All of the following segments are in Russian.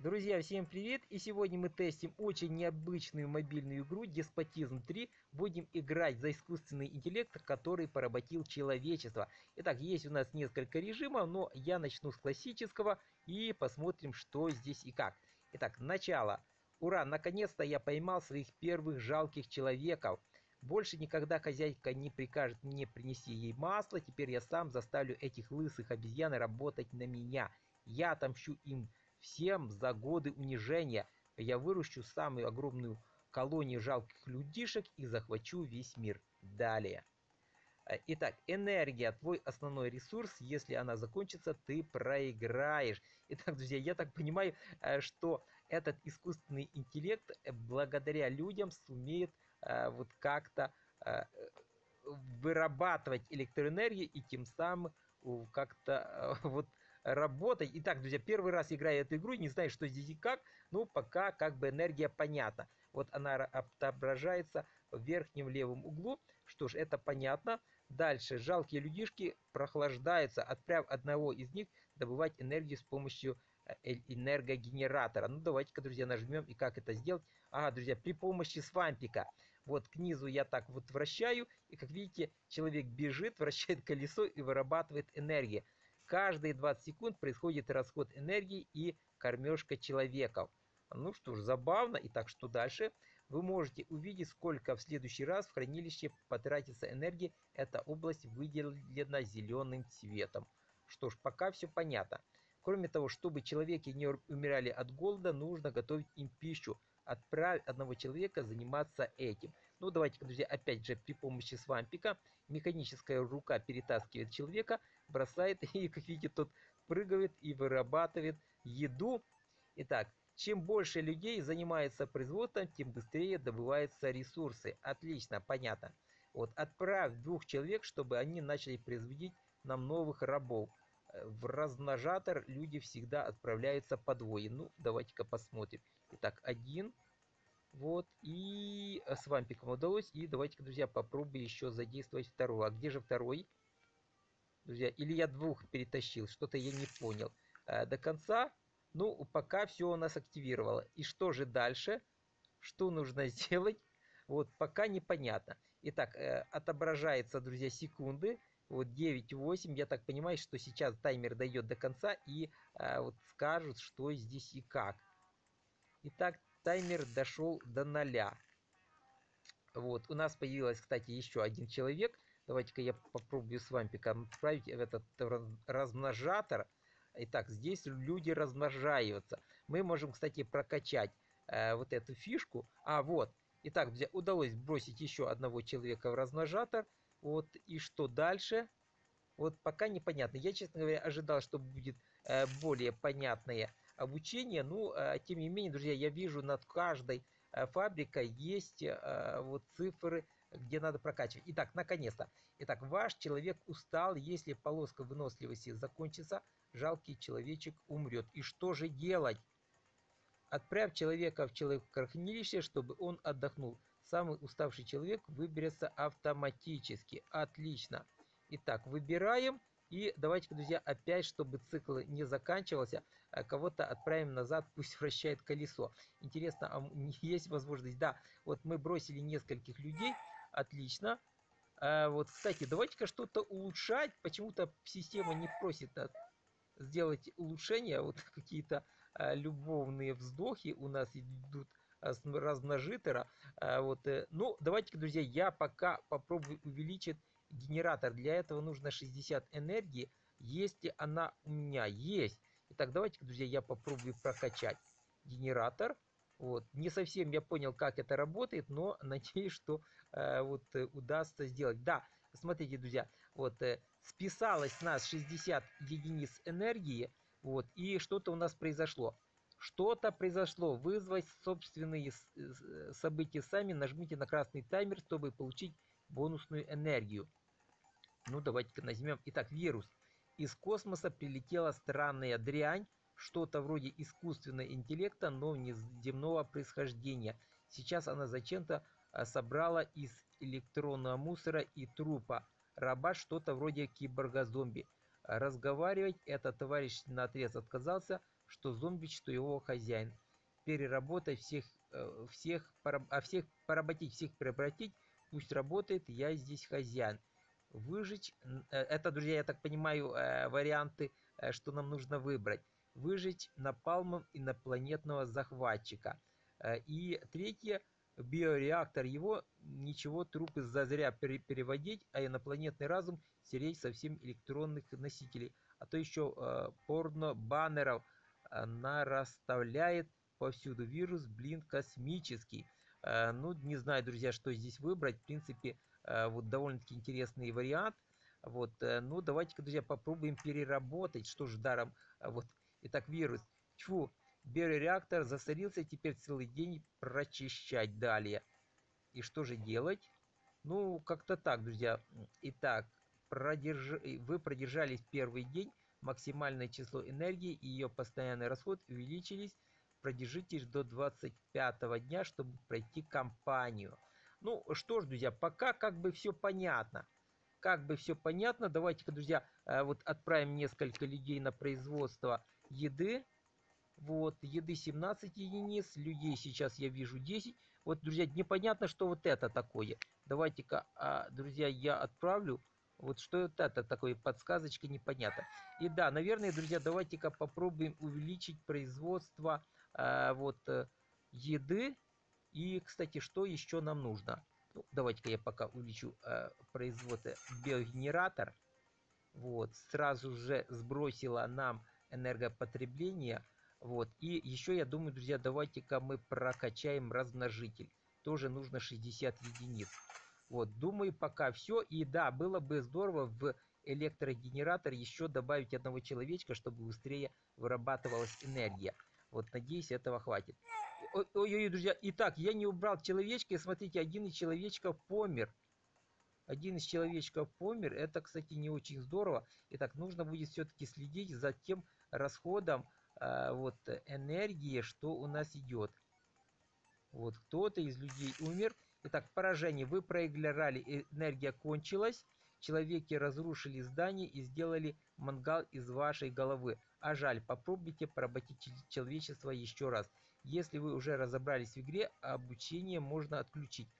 Друзья, всем привет! И сегодня мы тестим очень необычную мобильную игру Деспотизм 3. Будем играть за искусственный интеллект, который поработил человечество. Итак, есть у нас несколько режимов, но я начну с классического и посмотрим, что здесь и как. Итак, начало. Ура, наконец-то я поймал своих первых жалких человеков. Больше никогда хозяйка не прикажет мне принести ей масло, теперь я сам заставлю этих лысых обезьян работать на меня. Я отомщу им всем за годы унижения. Я выращу самую огромную колонию жалких людишек и захвачу весь мир. Далее. Э, итак, энергия, твой основной ресурс, если она закончится, ты проиграешь. Итак, друзья, я так понимаю, э, что этот искусственный интеллект э, благодаря людям сумеет вот как-то вырабатывать электроэнергию и тем самым как-то вот работать. Итак, друзья, первый раз играю эту игру, не знаю, что здесь и как, но пока как бы энергия понятна. Вот она отображается в верхнем левом углу. Что ж, это понятно. Дальше, жалкие людишки прохлаждаются, отправив одного из них добывать энергию с помощью э, энергогенератора. Ну, давайте-ка, друзья, нажмем. И как это сделать? Ага, друзья, при помощи свампика. Вот к низу я так вот вращаю. И, как видите, человек бежит, вращает колесо и вырабатывает энергию. Каждые 20 секунд происходит расход энергии и кормежка человеков. Ну что ж, забавно. И так что дальше? Вы можете увидеть, сколько в следующий раз в хранилище потратится энергии. Эта область выделена зеленым цветом. Что ж, пока все понятно. Кроме того, чтобы человеки не умирали от голода, нужно готовить им пищу. Отправь одного человека заниматься этим. Ну, давайте, друзья, опять же, при помощи свампика механическая рука перетаскивает человека, бросает, и, как видите, тот прыгает и вырабатывает еду. Итак, чем больше людей занимается производством, тем быстрее добываются ресурсы. Отлично, понятно. Вот, отправь двух человек, чтобы они начали производить нам новых рабов. Э, в размножатор люди всегда отправляются по двое. Ну, давайте-ка посмотрим. Итак, один. Вот, и с вампиком удалось. И давайте-ка, друзья, попробуем еще задействовать второго. А где же второй? Друзья, или я двух перетащил, что-то я не понял. А, до конца, ну, пока все у нас активировало. И что же дальше? Что нужно сделать? Вот, пока непонятно. Итак, э, отображается, друзья, секунды. Вот 9-8. Я так понимаю, что сейчас таймер дойдет до конца и э, вот скажут, что здесь и как. Итак, таймер дошел до ноля. Вот, у нас появилось, кстати, еще один человек. Давайте-ка я попробую с вампиком отправить в этот размножатор. Итак, здесь люди размножаются. Мы можем, кстати, прокачать э, вот эту фишку. А, вот. Итак, удалось бросить еще одного человека в размножатор. Вот, и что дальше? Вот пока непонятно. Я, честно говоря, ожидал, что будет э, более понятное обучение. Ну, э, тем не менее, друзья, я вижу над каждой э, фабрикой есть э, вот цифры где надо прокачивать. Итак, наконец-то. Итак, ваш человек устал, если полоска выносливости закончится, жалкий человечек умрет. И что же делать? Отправь человека в человекохранилище, чтобы он отдохнул. Самый уставший человек выберется автоматически. Отлично. Итак, выбираем. И давайте, друзья, опять, чтобы цикл не заканчивался, э, кого-то отправим назад, пусть вращает колесо. Интересно, а есть возможность? Да, вот мы бросили нескольких людей, отлично. А вот, кстати, давайте-ка что-то улучшать. Почему-то система не просит сделать улучшения. Вот какие-то а, любовные вздохи у нас идут с размножитора. А, вот, э, ну, давайте-ка, друзья, я пока попробую увеличить генератор. Для этого нужно 60 энергии. Есть ли она у меня? Есть. Итак, давайте, друзья, я попробую прокачать генератор. Вот. Не совсем я понял, как это работает, но надеюсь, что э, вот э, удастся сделать. Да, смотрите, друзья, вот э, списалось с нас 60 единиц энергии, вот, и что-то у нас произошло. Что-то произошло. Вызвать собственные э, события сами. Нажмите на красный таймер, чтобы получить бонусную энергию. Ну, давайте-ка нажмем. Итак, вирус. Из космоса прилетела странная дрянь, что-то вроде искусственного интеллекта, но не земного происхождения. Сейчас она зачем-то а, собрала из электронного мусора и трупа раба что-то вроде киборга-зомби. Разговаривать этот товарищ на отрез отказался, что зомби, что его хозяин. Переработать всех, э, всех, а всех поработить, всех превратить, пусть работает, я здесь хозяин. Выжечь, э, это, друзья, я так понимаю, э, варианты, что нам нужно выбрать. Выжечь напалмом инопланетного захватчика. И третье, биореактор его, ничего трупы зазря переводить, а инопланетный разум стереть со всем электронных носителей. А то еще э, порно-баннеров она расставляет повсюду. Вирус, блин, космический. Э, ну, не знаю, друзья, что здесь выбрать. В принципе, э, вот довольно-таки интересный вариант. Вот, э, ну, давайте-ка, друзья, попробуем переработать. Что ж, даром, вот, итак, вирус. Чу, биореактор засорился, теперь целый день прочищать далее. И что же делать? Ну, как-то так, друзья. Итак, продерж... вы продержались первый день, максимальное число энергии и ее постоянный расход увеличились. Продержитесь до 25 дня, чтобы пройти кампанию. Ну что ж, друзья, пока как бы все понятно. Как бы все понятно. Давайте-ка, друзья, э, вот отправим несколько людей на производство еды. Вот, еды 17 единиц, людей сейчас я вижу 10. Вот, друзья, непонятно, что вот это такое. Давайте-ка, а, друзья, я отправлю вот что это такое, подсказочка непонятно. И да, наверное, друзья, давайте-ка попробуем увеличить производство э, вот э, еды. И, кстати, что еще нам нужно? Ну, давайте-ка я пока увеличу э, производство биогенератор. Вот, сразу же сбросила нам энергопотребление. Вот, и еще я думаю, друзья, давайте-ка мы прокачаем размножитель. Тоже нужно 60 единиц. Вот, думаю, пока все. И да, было бы здорово в электрогенератор еще добавить одного человечка, чтобы быстрее вырабатывалась энергия. Вот, надеюсь, этого хватит. Ой-ой-ой, друзья, итак, я не убрал человечка, и смотрите, один из человечков помер. Один из человечков помер, это, кстати, не очень здорово. Итак, нужно будет все-таки следить за тем расходом э, вот, энергии, что у нас идет. Вот, кто-то из людей умер, Итак, поражение. Вы проиграли, энергия кончилась. Человеки разрушили здание и сделали мангал из вашей головы. А жаль, попробуйте поработить человечество еще раз. Если вы уже разобрались в игре, обучение можно отключить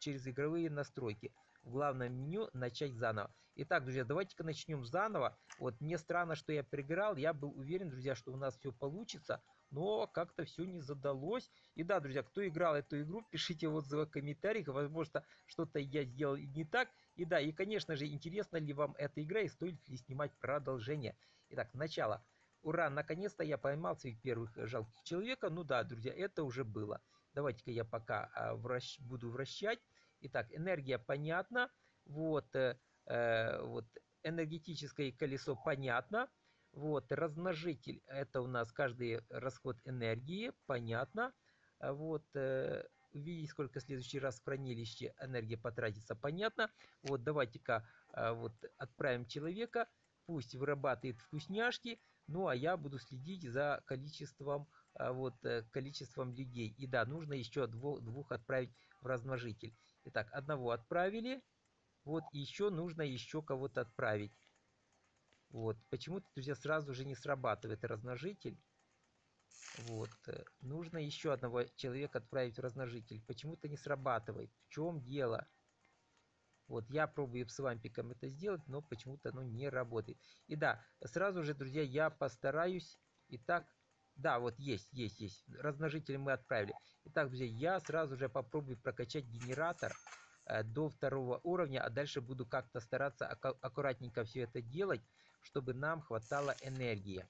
через игровые настройки. В главном меню начать заново. Итак, друзья, давайте-ка начнем заново. Вот мне странно, что я проиграл. Я был уверен, друзья, что у нас все получится но как-то все не задалось. И да, друзья, кто играл эту игру, пишите отзывы в комментариях, возможно, что-то я сделал не так. И да, и, конечно же, интересно ли вам эта игра и стоит ли снимать продолжение. Итак, начало. Ура, наконец-то я поймал своих первых жалких человека. Ну да, друзья, это уже было. Давайте-ка я пока а, вращ... буду вращать. Итак, энергия понятна. Вот, э, э, вот энергетическое колесо понятно. Вот, размножитель, это у нас каждый расход энергии, понятно. А вот, э, увидеть, сколько в следующий раз в хранилище энергия потратится, понятно. Вот, давайте-ка э, вот, отправим человека, пусть вырабатывает вкусняшки, ну, а я буду следить за количеством, э, вот, э, количеством людей. И да, нужно еще двух, двух отправить в размножитель. Итак, одного отправили, вот, еще нужно еще кого-то отправить. Вот. Почему-то, друзья, сразу же не срабатывает размножитель. Вот. Э, нужно еще одного человека отправить в размножитель. Почему-то не срабатывает. В чем дело? Вот, я пробую с вампиком это сделать, но почему-то оно не работает. И да, сразу же, друзья, я постараюсь. Итак, да, вот есть, есть, есть. Размножитель мы отправили. Итак, друзья, я сразу же попробую прокачать генератор э, до второго уровня, а дальше буду как-то стараться аккуратненько все это делать чтобы нам хватало энергии.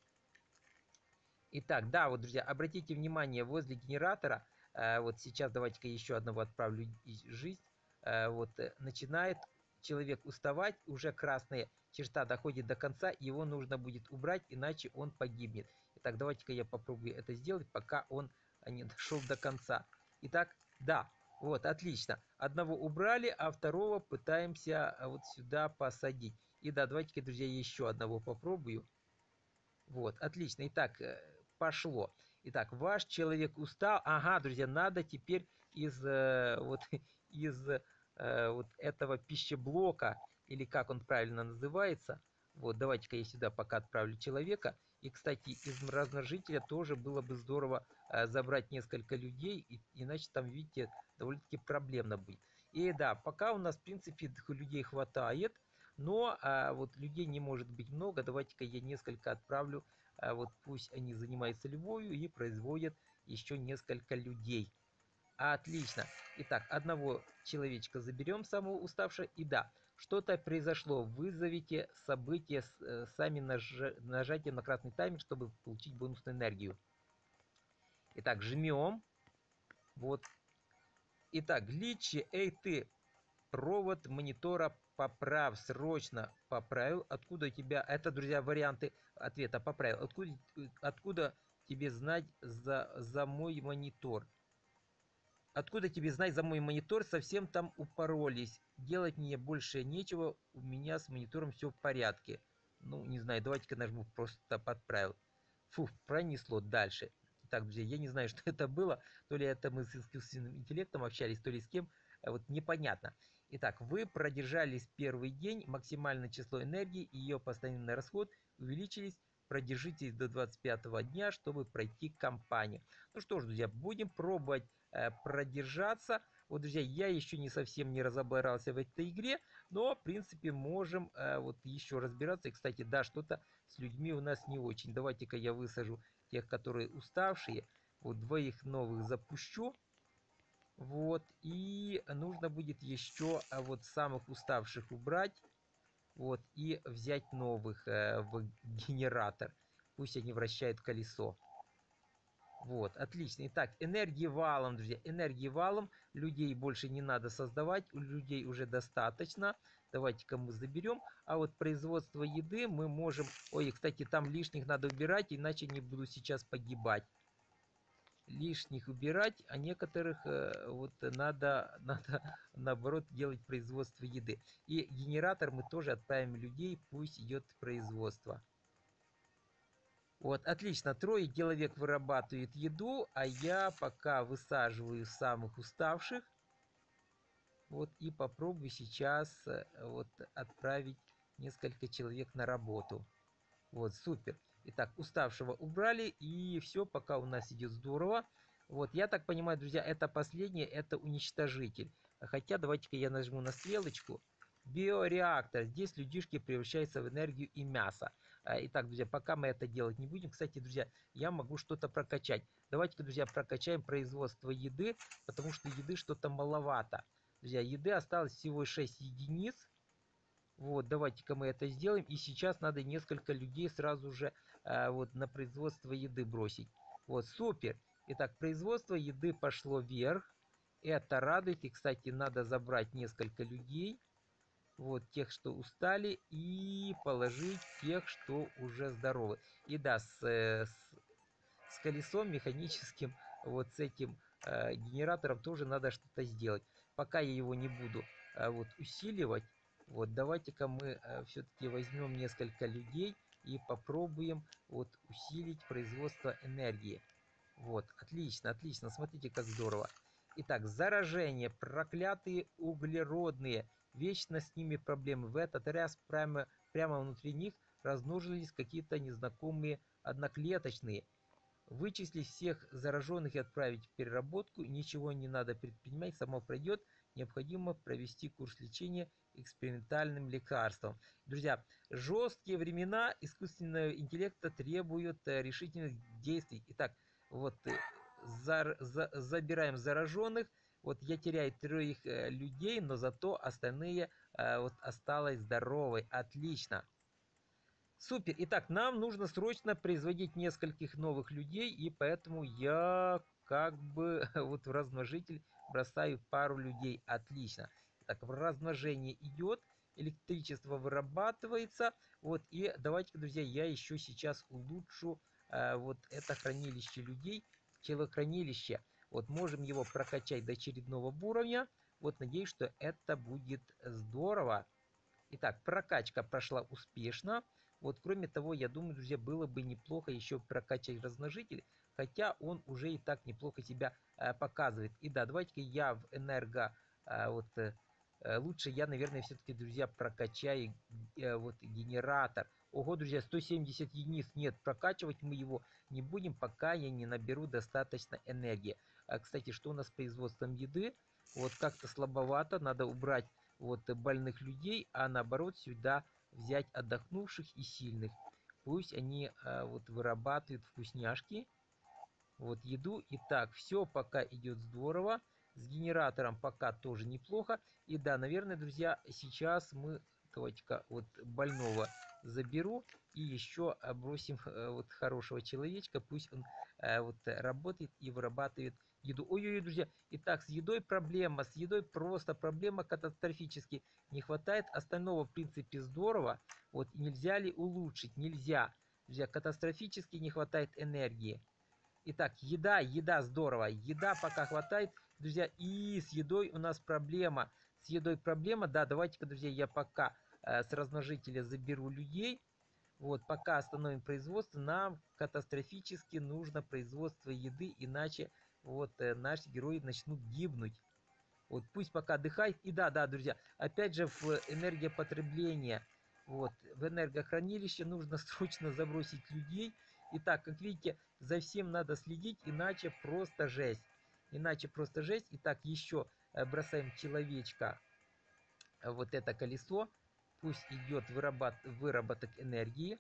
Итак, да, вот, друзья, обратите внимание, возле генератора, э, вот сейчас давайте-ка еще одного отправлю жизнь, вот, э, начинает человек уставать, уже красная черта доходит до конца, его нужно будет убрать, иначе он погибнет. Итак, давайте-ка я попробую это сделать, пока он не дошел до конца. Итак, да, вот, отлично. Одного убрали, а второго пытаемся вот сюда посадить. И да, давайте-ка, друзья, еще одного попробую. Вот, отлично. Итак, э, пошло. Итак, ваш человек устал. Ага, друзья, надо теперь из э, вот из э, вот этого пищеблока или как он правильно называется. Вот, давайте-ка я сюда пока отправлю человека. И, кстати, из размножителя тоже было бы здорово э, забрать несколько людей, и, иначе там, видите, довольно-таки проблемно будет. И да, пока у нас, в принципе, людей хватает, но а, вот людей не может быть много. Давайте-ка я несколько отправлю, а, вот пусть они занимаются любовью и производят еще несколько людей. Отлично. Итак, одного человечка заберем, самого уставшего. И да, что-то произошло. Вызовите событие э, сами наж... нажатием на красный таймер, чтобы получить бонусную энергию. Итак, жмем. Вот. Итак, гличи, эй ты, провод монитора поправь, срочно поправил. Откуда у тебя, это, друзья, варианты ответа поправил. Откуда, откуда тебе знать за, за мой монитор? Откуда тебе знать за мой монитор? Совсем там упоролись. Делать мне больше нечего. У меня с монитором все в порядке. Ну, не знаю, давайте-ка нажму просто подправил. Фу, пронесло дальше. Так, друзья, я не знаю, что это было. То ли это мы с искусственным интеллектом общались, то ли с кем. А вот непонятно. Итак, вы продержались первый день. Максимальное число энергии и ее постоянный расход увеличились. Продержитесь до 25 дня, чтобы пройти кампанию. Ну что ж, друзья, будем пробовать продержаться. Вот, друзья, я еще не совсем не разобрался в этой игре, но, в принципе, можем э, вот еще разбираться. И, кстати, да, что-то с людьми у нас не очень. Давайте-ка я высажу тех, которые уставшие. Вот двоих новых запущу. Вот, и нужно будет еще а вот самых уставших убрать. Вот, и взять новых э, в генератор. Пусть они вращают колесо. Вот, отлично. Итак, энергии валом, друзья. Энергии валом. Людей больше не надо создавать. У людей уже достаточно. Давайте-ка мы заберем. А вот производство еды мы можем... Ой, кстати, там лишних надо убирать, иначе не буду сейчас погибать. Лишних убирать, а некоторых э, вот надо, надо наоборот делать производство еды. И генератор мы тоже отправим людей, пусть идет производство. Вот, отлично. Трое человек вырабатывает еду, а я пока высаживаю самых уставших. Вот, и попробую сейчас э, вот отправить несколько человек на работу. Вот, супер. Итак, уставшего убрали, и все, пока у нас идет здорово. Вот, я так понимаю, друзья, это последнее, это уничтожитель. Хотя, давайте-ка я нажму на стрелочку. Биореактор. Здесь людишки превращаются в энергию и мясо. А, итак, друзья, пока мы это делать не будем, кстати, друзья, я могу что-то прокачать. Давайте-ка, друзья, прокачаем производство еды, потому что еды что-то маловато. Друзья, еды осталось всего 6 единиц. Вот, давайте-ка мы это сделаем. И сейчас надо несколько людей сразу же а, вот на производство еды бросить. Вот, супер. Итак, производство еды пошло вверх. Это радует. И, кстати, надо забрать несколько людей вот тех, что устали, и положить тех, что уже здоровы. И да, с, э, с, с колесом механическим, вот с этим э, генератором тоже надо что-то сделать. Пока я его не буду э, вот усиливать, вот давайте-ка мы э, все-таки возьмем несколько людей и попробуем вот усилить производство энергии. Вот, отлично, отлично, смотрите, как здорово. Итак, заражение, проклятые углеродные Вечно с ними проблемы. В этот раз прямо, прямо внутри них размножились какие-то незнакомые одноклеточные. Вычислить всех зараженных и отправить в переработку. Ничего не надо предпринимать, само пройдет. Необходимо провести курс лечения экспериментальным лекарством. Друзья, жесткие времена искусственного интеллекта требуют э, решительных действий. Итак, вот э, за, за, забираем зараженных, вот я теряю троих э, людей, но зато остальные э, вот осталось здоровы. Отлично. Супер. Итак, нам нужно срочно производить нескольких новых людей, и поэтому я как бы вот в размножитель бросаю пару людей. Отлично. Так, размножение идет, электричество вырабатывается. Вот, и давайте, друзья, я еще сейчас улучшу э, вот это хранилище людей, телохранилище. Вот можем его прокачать до очередного уровня. Вот надеюсь, что это будет здорово. Итак, прокачка прошла успешно. Вот кроме того, я думаю, друзья, было бы неплохо еще прокачать размножитель, хотя он уже и так неплохо себя э, показывает. И да, давайте-ка я в энерго, э, вот э, лучше я, наверное, все-таки, друзья, прокачаю э, вот генератор. Ого, друзья, 170 единиц. Нет, прокачивать мы его не будем, пока я не наберу достаточно энергии. А, кстати, что у нас с производством еды? Вот как-то слабовато, надо убрать вот больных людей, а наоборот сюда взять отдохнувших и сильных. Пусть они а, вот вырабатывают вкусняшки, вот еду. Итак, все пока идет здорово. С генератором пока тоже неплохо. И да, наверное, друзья, сейчас мы давайте-ка вот больного заберу и еще бросим э, вот хорошего человечка, пусть он э, вот работает и вырабатывает еду. Ой-ой-ой, друзья, итак, с едой проблема, с едой просто проблема катастрофически. Не хватает остального, в принципе, здорово. Вот нельзя ли улучшить? Нельзя. Друзья, катастрофически не хватает энергии. Итак, еда, еда здорово. Еда пока хватает. Друзья, и с едой у нас проблема. С едой проблема. Да, давайте-ка, друзья, я пока Э, с размножителя заберу людей. Вот, пока остановим производство, нам катастрофически нужно производство еды, иначе вот э, наши герои начнут гибнуть. Вот пусть пока отдыхает. И да, да, друзья, опять же в энергопотребление, вот, в энергохранилище нужно срочно забросить людей. Итак, как видите, за всем надо следить, иначе просто жесть. Иначе просто жесть. Итак, еще э, бросаем человечка вот это колесо пусть идет выработ... выработок энергии.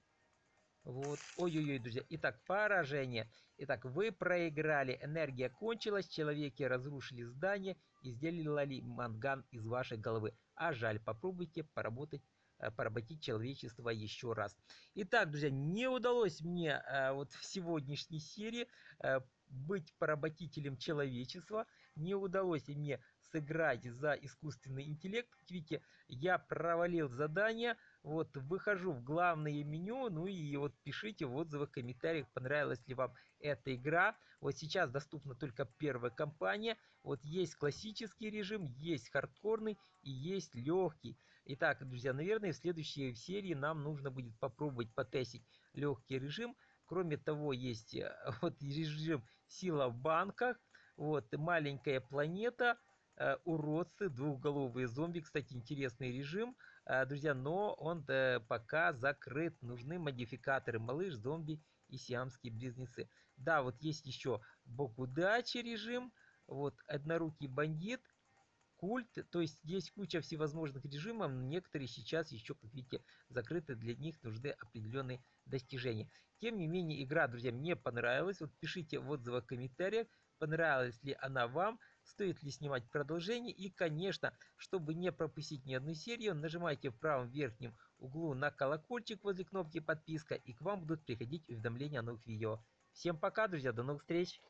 Вот. Ой-ой-ой, друзья. Итак, поражение. Итак, вы проиграли. Энергия кончилась. Человеки разрушили здание и сделали манган из вашей головы. А жаль, попробуйте поработать э, поработить человечество еще раз. Итак, друзья, не удалось мне а, вот в сегодняшней серии а, быть поработителем человечества. Не удалось мне сыграть за искусственный интеллект. видите, я провалил задание. Вот, выхожу в главное меню, ну и вот пишите в отзывах, комментариях, понравилась ли вам эта игра. Вот сейчас доступна только первая кампания. Вот есть классический режим, есть хардкорный и есть легкий. Итак, друзья, наверное, в следующей серии нам нужно будет попробовать потестить легкий режим. Кроме того, есть э, вот режим сила в банках, вот маленькая планета, уродцы, двухголовые зомби. Кстати, интересный режим, э, друзья, но он э, пока закрыт. Нужны модификаторы малыш, зомби и сиамские близнецы. Да, вот есть еще бог удачи режим, вот однорукий бандит, культ, то есть есть куча всевозможных режимов, некоторые сейчас еще, как видите, закрыты, для них нужны определенные достижения. Тем не менее, игра, друзья, мне понравилась, вот пишите в отзывах, комментариях, понравилась ли она вам, стоит ли снимать продолжение. И, конечно, чтобы не пропустить ни одну серию, нажимайте в правом верхнем углу на колокольчик возле кнопки подписка, и к вам будут приходить уведомления о новых видео. Всем пока, друзья, до новых встреч!